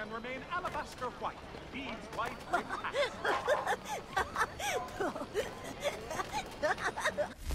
and remain alabaster white. Beads white with